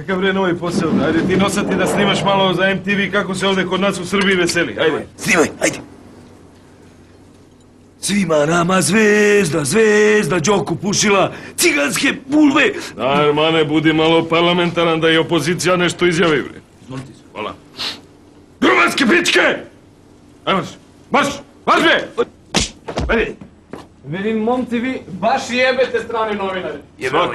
Kakav bre novi posao? Ajde ti nosati da snimaš malo za MTV kako se ovdje kod nas u Srbiji veseli. Ajde. Snimaj, ajde. Svima nama zvezda, zvezda, Đoku pušila, ciganske pulve. Daj, mane, budi malo parlamentaran da i opozicija nešto izjavi, bre. Izvolite se. Hvala. Grubanske pičke! Ajde, marš, marš, marš, bre! Ajde. Vidim, momci, vi baš jebete strane novinare. Jebalo,